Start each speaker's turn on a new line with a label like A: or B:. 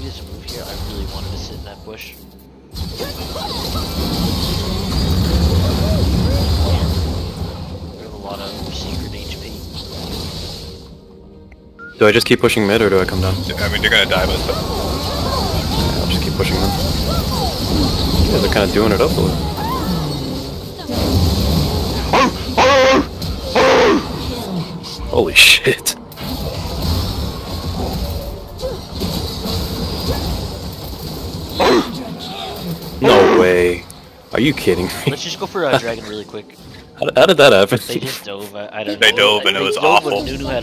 A: maybe there's move here. I really wanted to sit in that bush. We have a lot of secret HP.
B: Do I just keep pushing mid or do I come down?
C: I mean, they're gonna die, but
B: I'll just keep pushing them. Yeah, they're kind of doing it up a little. Holy shit. No way. Are you kidding me?
A: Let's just go for a dragon really quick.
B: How, how did that happen?
A: They just dove. I, I don't
C: They
A: know.
C: dove and it was
A: dove
C: awful.
A: Nunu had